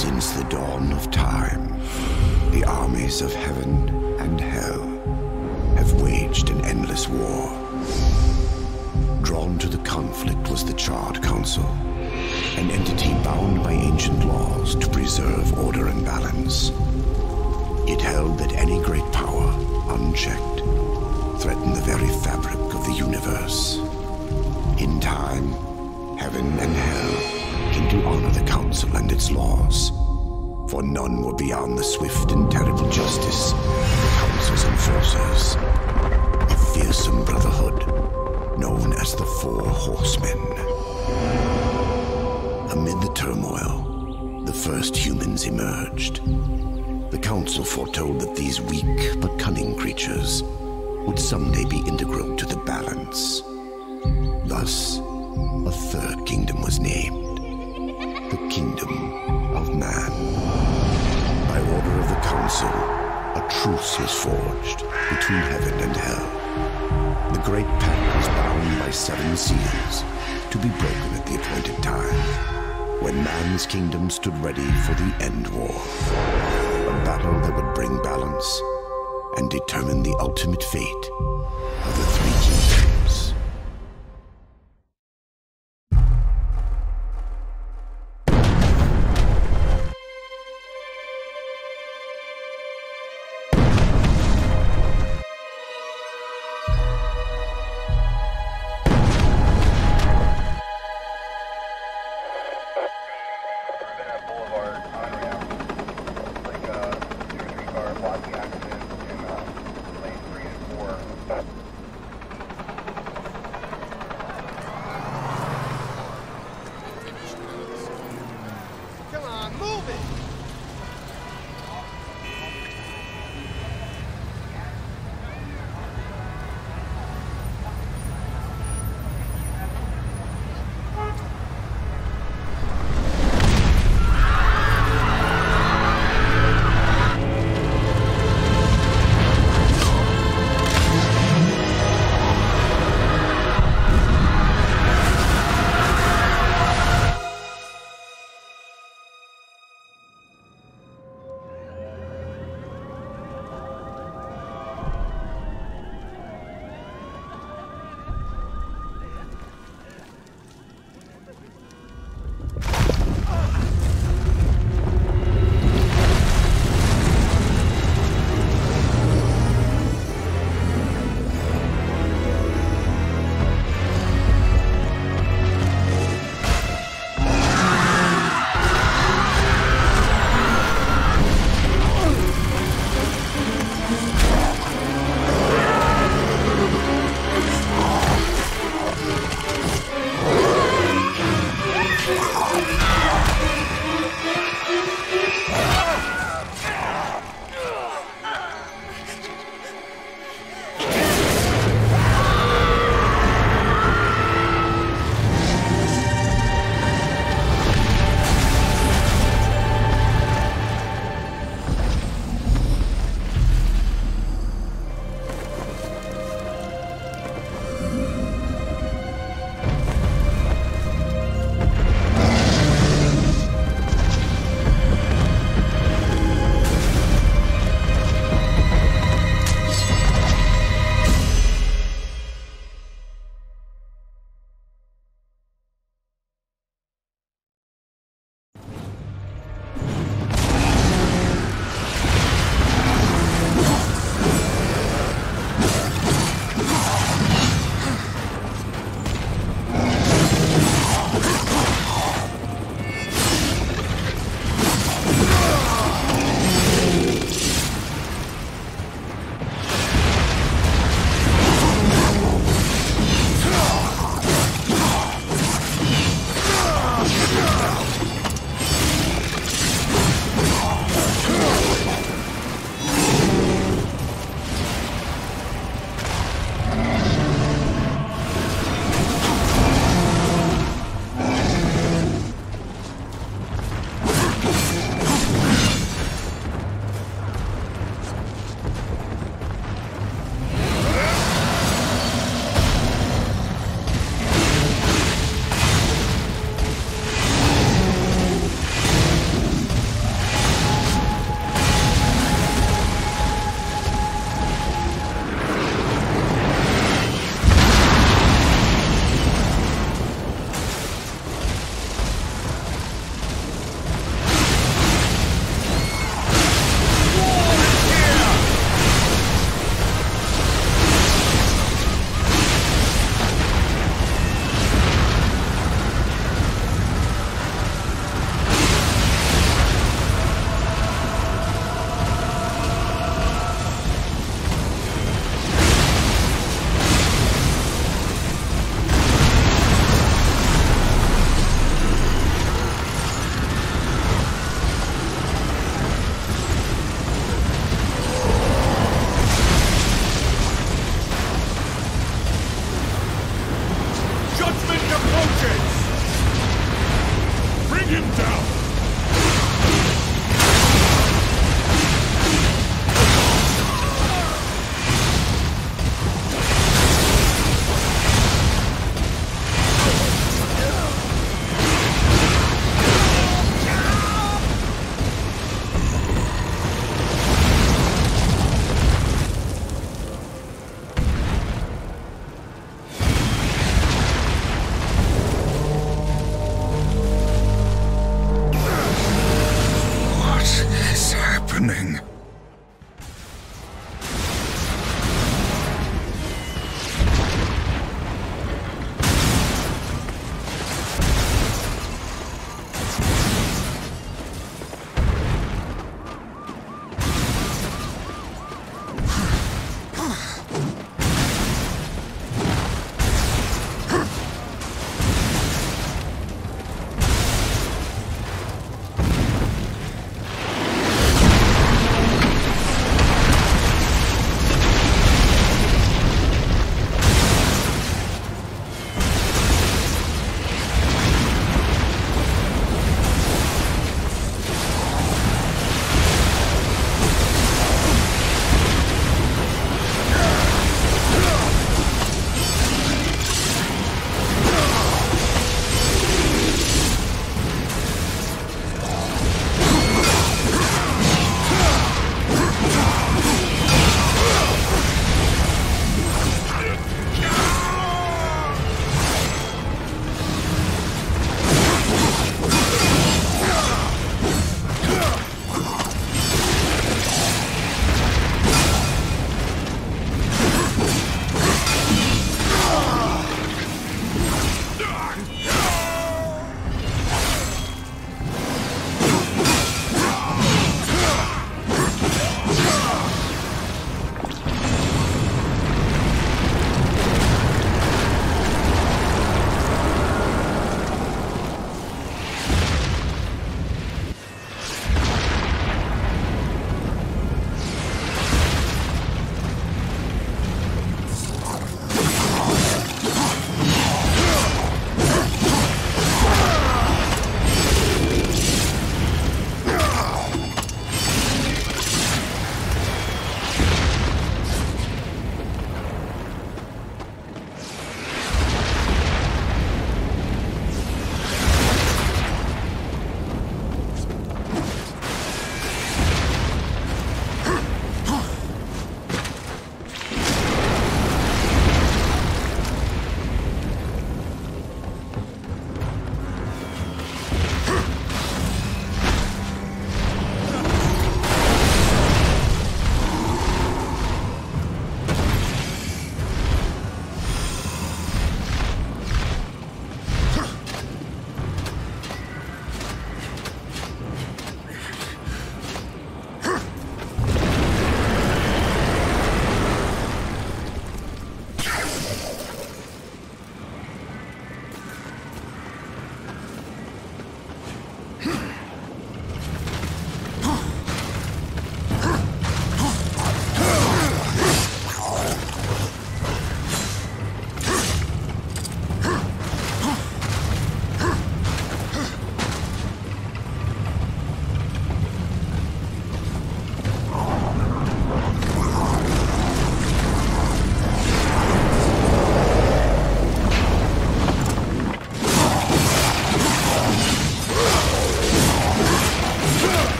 Since the dawn of time, the armies of heaven and hell have waged an endless war. Drawn to the conflict was the Charred Council, an entity bound by ancient laws to preserve order and balance. It held that any great power, unchecked, threatened the very fabric of the universe. In time, heaven and hell came to honor the Council and its laws. For none were beyond the swift and terrible justice of the Council's enforcers. A fearsome brotherhood known as the Four Horsemen. Amid the turmoil, the first humans emerged. The Council foretold that these weak but cunning creatures would someday be integral to the balance. Thus, a third kingdom was named the Kingdom of Man. By order of the Council, a truce was forged between heaven and hell. The Great Pact was bound by seven seals to be broken at the appointed time, when man's kingdom stood ready for the end war. A battle that would bring balance and determine the ultimate fate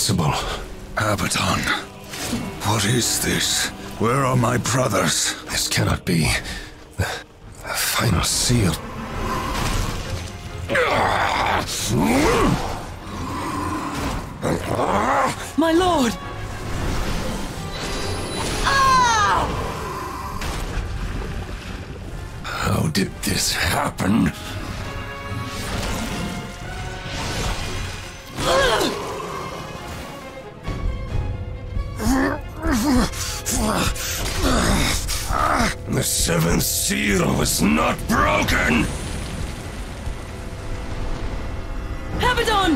Impossible. Abaddon. What is this? Where are my brothers? This cannot be. The, the final seal. My lord! Ah! How did this happen? Seal was not broken! Abaddon!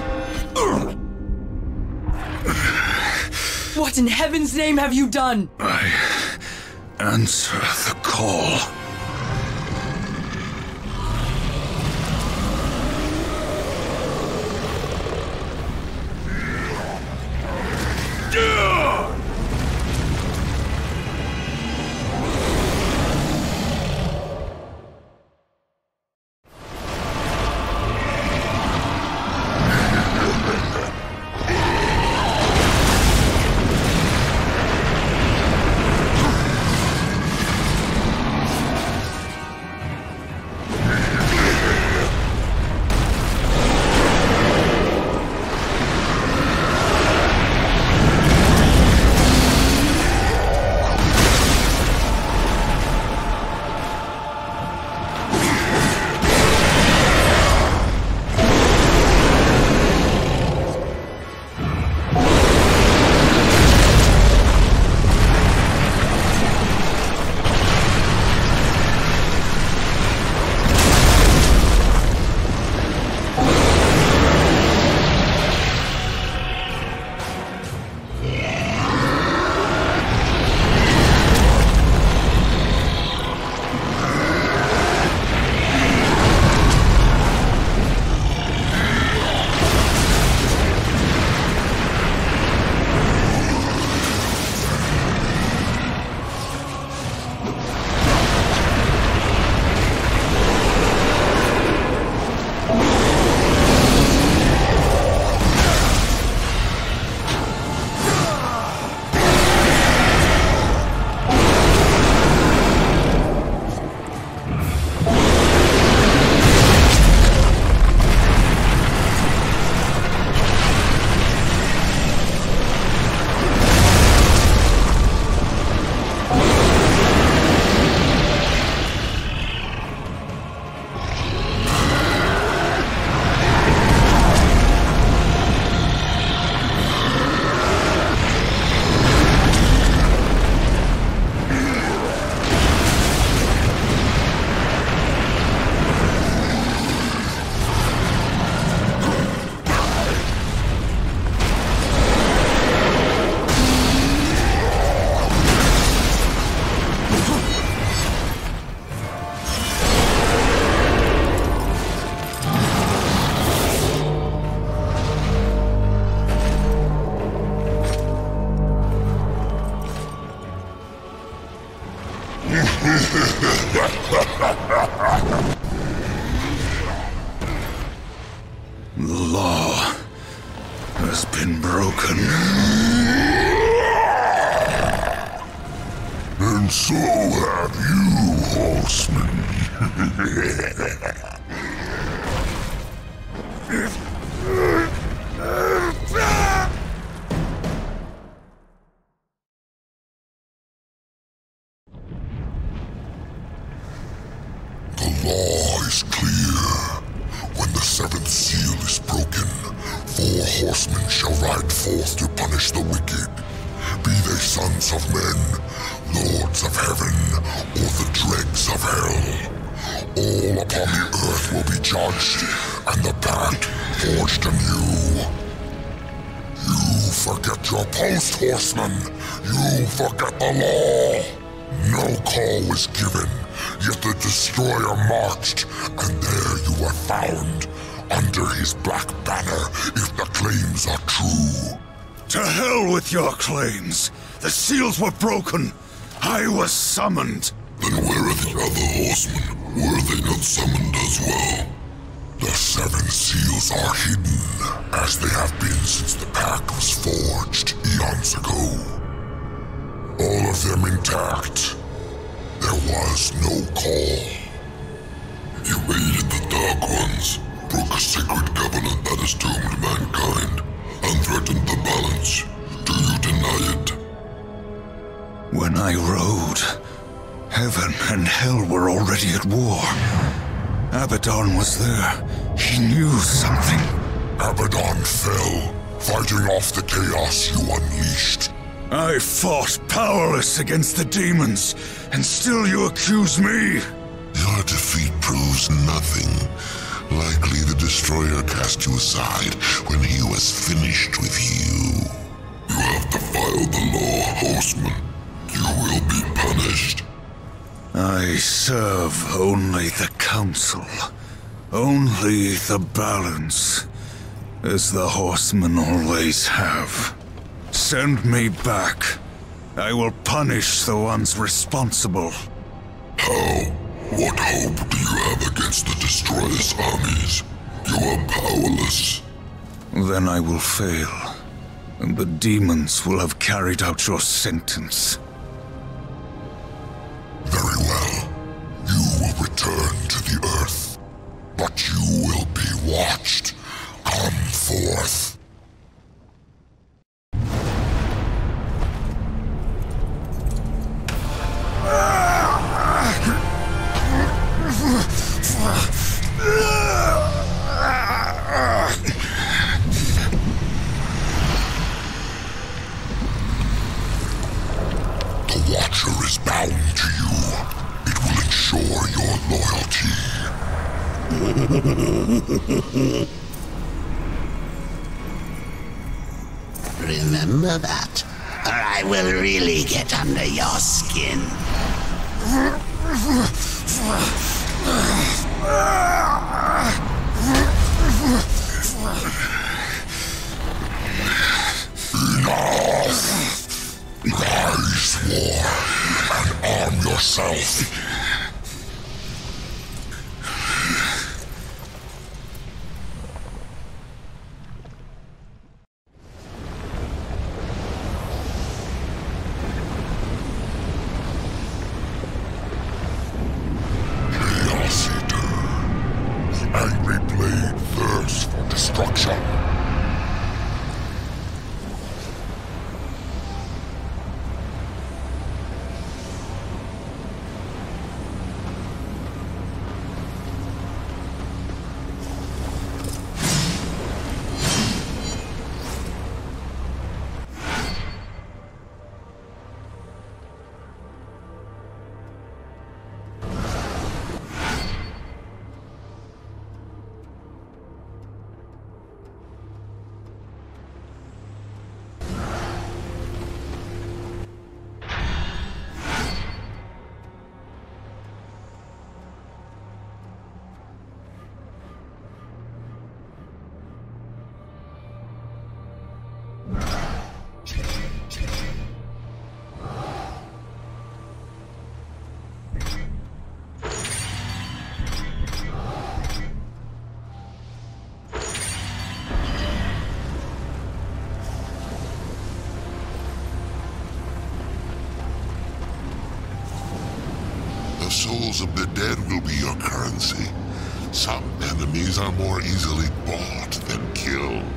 What in heaven's name have you done? I answer the call. Upon the earth will be judged, and the pact forged anew. You forget your post, horseman. You forget the law. No call was given, yet the destroyer marched, and there you were found. Under his black banner, if the claims are true. To hell with your claims! The seals were broken! I was summoned! Then where are the other horsemen? Were they not summoned as well? The seven seals are hidden, as they have been since the pact was forged eons ago. All of them intact. There was no call. You aided the Dark Ones, broke a sacred covenant that has doomed mankind, and threatened the balance. Do you deny it? When I rode, heaven and hell were already at war. Abaddon was there. He knew something. Abaddon fell, fighting off the chaos you unleashed. I fought powerless against the demons, and still you accuse me? Your defeat proves nothing. Likely the Destroyer cast you aside when he was finished with you. You have defiled the law, Horseman. You will be punished. I serve only the Council. Only the balance. As the horsemen always have. Send me back. I will punish the ones responsible. How? What hope do you have against the Destroyer's armies? You are powerless. Then I will fail. And the demons will have carried out your sentence. Dead will be your currency. Some enemies are more easily bought than killed.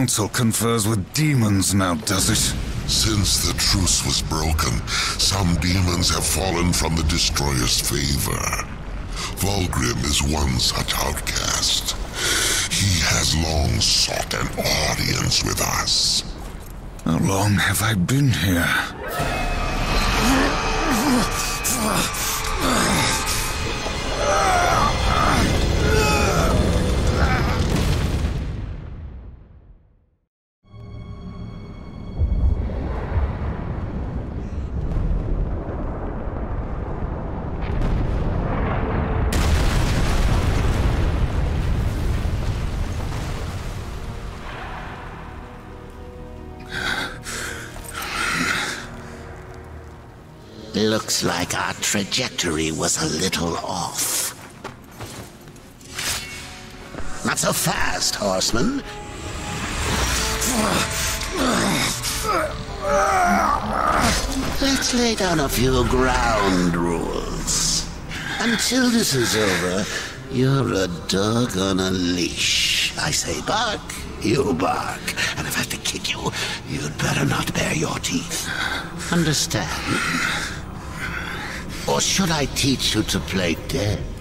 Council confers with demons now, does it? Since the truce was broken, some demons have fallen from the Destroyer's favor. Vulgrim is one such outcast. He has long sought an audience with us. How long have I been here? Looks like our trajectory was a little off. Not so fast, horseman. Let's lay down a few ground rules. Until this is over, you're a dog on a leash. I say bark, you bark. And if I have to kick you, you'd better not bare your teeth. Understand? Should I teach you to play dead?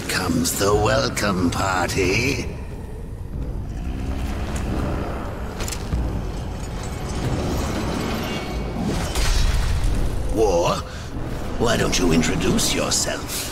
Here comes the welcome party. War, why don't you introduce yourself?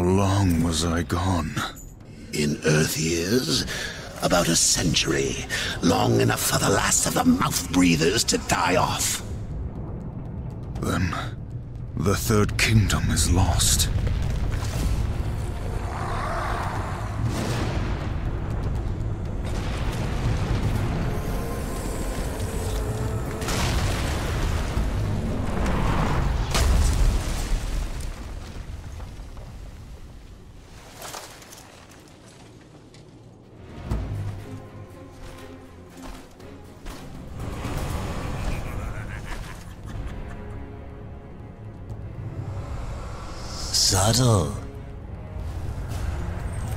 How long was I gone? In Earth years, about a century. Long enough for the last of the mouth breathers to die off. Then, the Third Kingdom is lost. Subtle.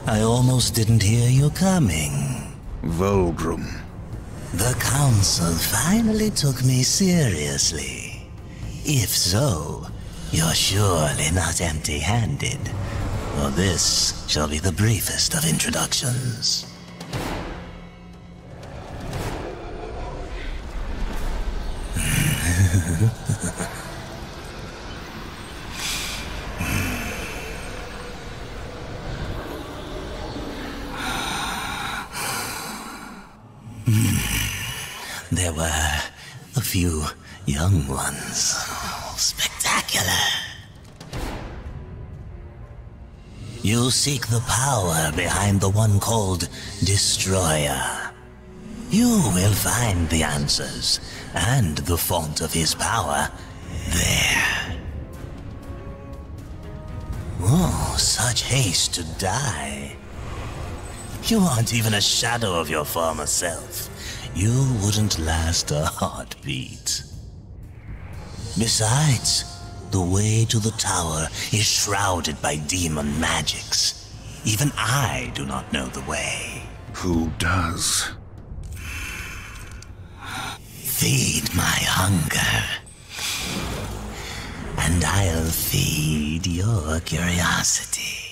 I almost didn't hear you coming. Vulgrim. The Council finally took me seriously. If so, you're surely not empty handed. For this shall be the briefest of introductions. Seek the power behind the one called Destroyer. You will find the answers and the font of his power there. Oh, such haste to die. You aren't even a shadow of your former self. You wouldn't last a heartbeat. Besides, the way to the tower is shrouded by demon magics. Even I do not know the way. Who does? Feed my hunger. And I'll feed your curiosity.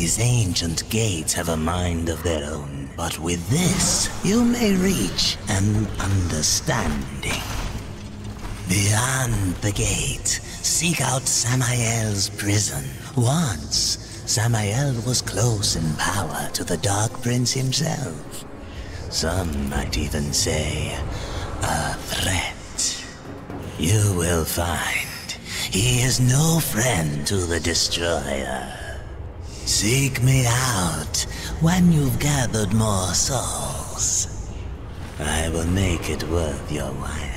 These ancient gates have a mind of their own, but with this, you may reach an understanding. Beyond the gate, seek out Samael's prison. Once, Samael was close in power to the Dark Prince himself. Some might even say, a threat. You will find he is no friend to the Destroyer. Seek me out when you've gathered more souls. I will make it worth your while.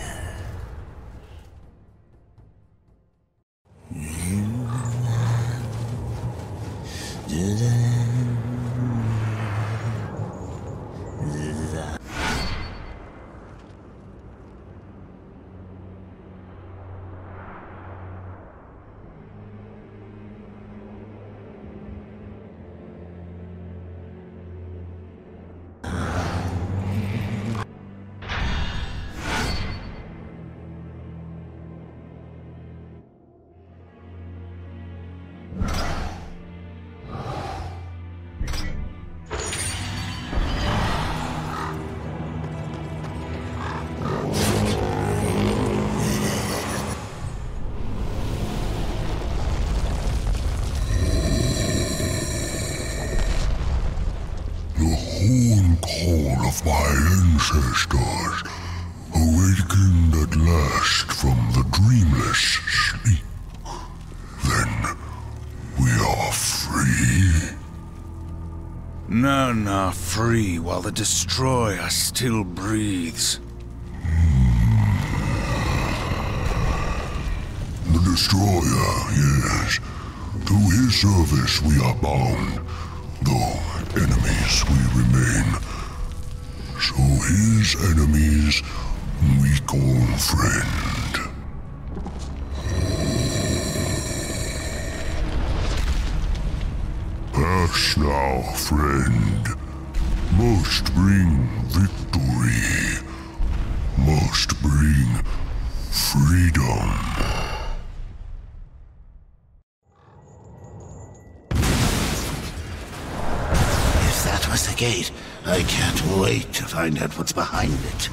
At last from the dreamless sleep. Then we are free. None are free while the Destroyer still breathes. The Destroyer, yes. To his service we are bound, though enemies we remain. So his enemies weak old friend. Pass now, friend. Must bring victory. Must bring freedom. If that was the gate, I can't wait to find out what's behind it.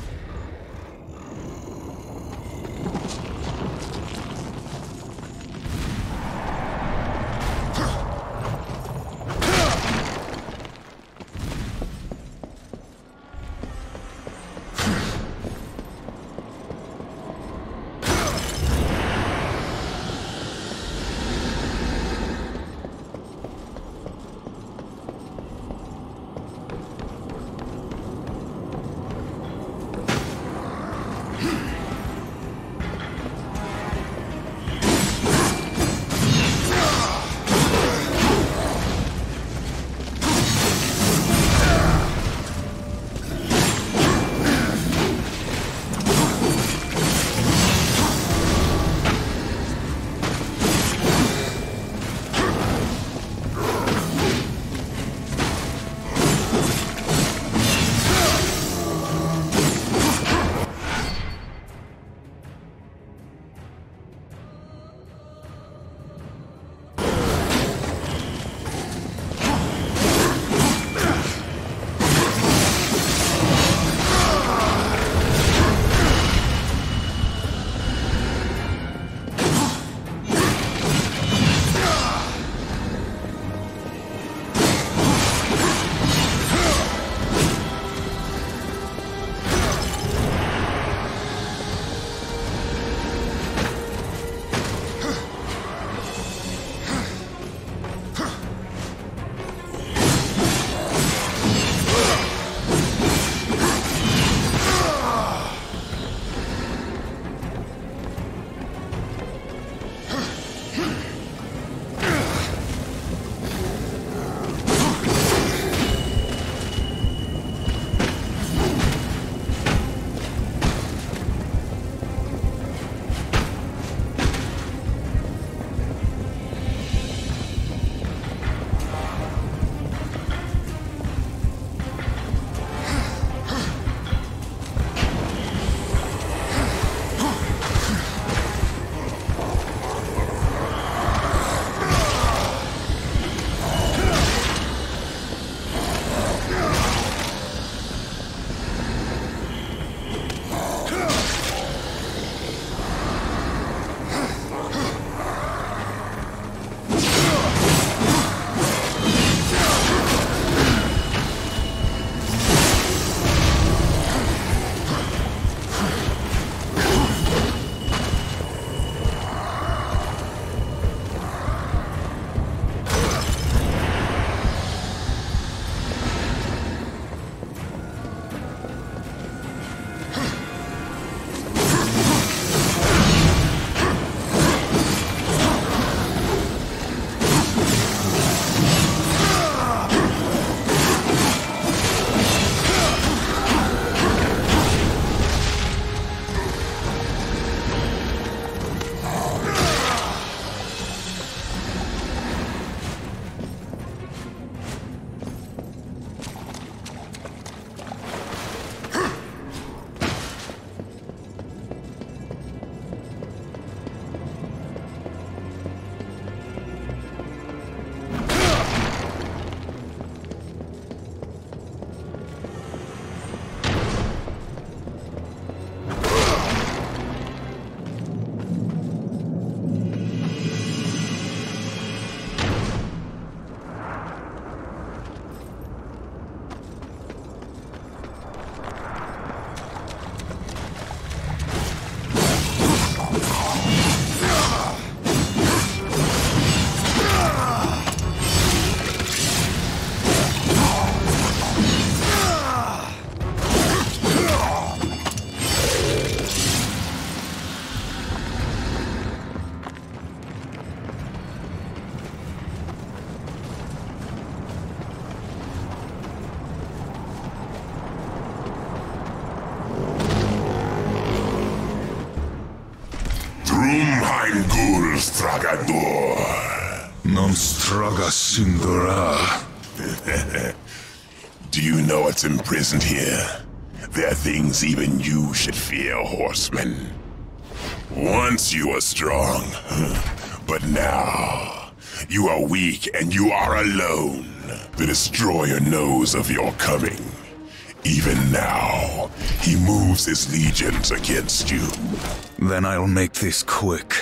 Drumheim Gul Stragador. Non straga sindura. Do you know what's imprisoned here? There are things even you should fear, horseman. Once you were strong, but now you are weak and you are alone. The Destroyer knows of your coming. Even now, he moves his legions against you. Then I'll make this quick.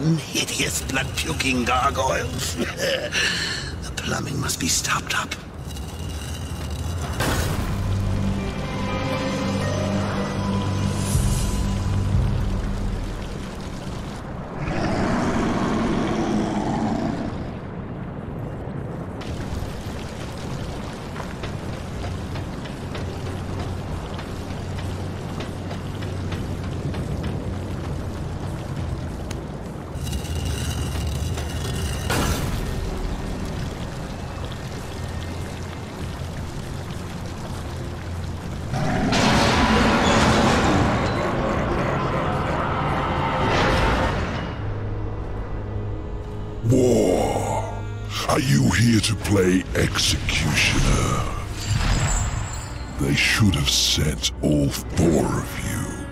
Hideous blood-puking gargoyles. the plumbing must be stopped up. War. Are you here to play executioner? They should have sent all four of you.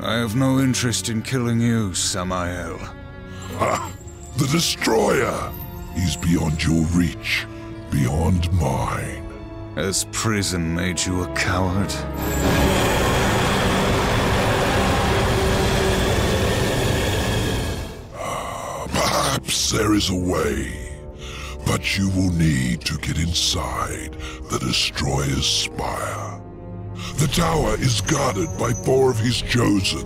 I have no interest in killing you, Samael. Ha! The Destroyer! He's beyond your reach, beyond mine. Has prison made you a coward? There is a way, but you will need to get inside the Destroyer's spire. The tower is guarded by four of his chosen.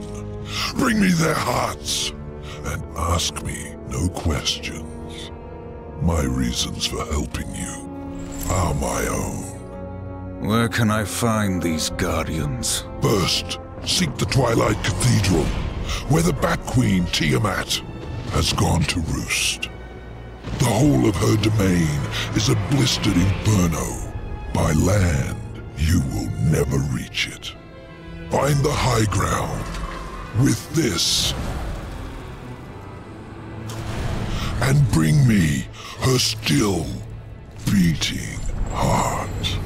Bring me their hearts and ask me no questions. My reasons for helping you are my own. Where can I find these guardians? First, seek the Twilight Cathedral, where the Bat Queen Tiamat has gone to roost. The whole of her domain is a blistered inferno. By land, you will never reach it. Find the high ground with this. And bring me her still beating heart.